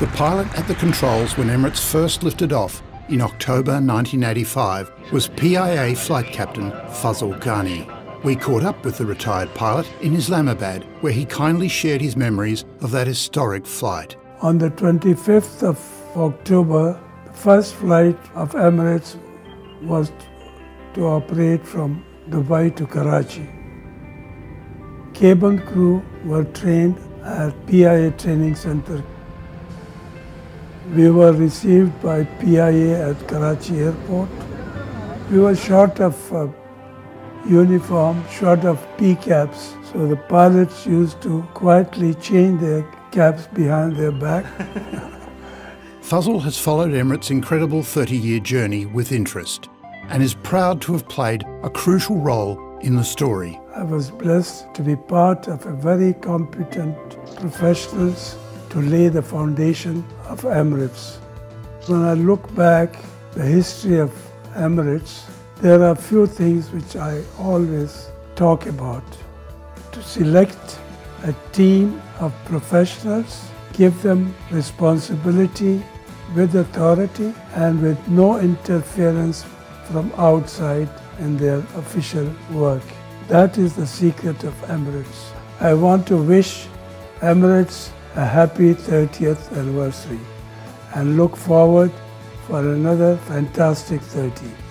The pilot at the controls when Emirates first lifted off in October 1985 was PIA flight captain Fazl Ghani. We caught up with the retired pilot in Islamabad, where he kindly shared his memories of that historic flight. On the 25th of October, the first flight of Emirates was to operate from Dubai to Karachi. Cabin crew were trained at PIA Training Center. We were received by PIA at Karachi Airport. We were short of uh, uniform, short of P caps, so the pilots used to quietly change their caps behind their back. Fazl has followed Emirates' incredible 30 year journey with interest and is proud to have played a crucial role in the story. I was blessed to be part of a very competent professionals to lay the foundation of Emirates. When I look back the history of Emirates, there are a few things which I always talk about. To select a team of professionals, give them responsibility with authority and with no interference from outside in their official work. That is the secret of Emirates. I want to wish Emirates a happy 30th anniversary and look forward for another fantastic 30.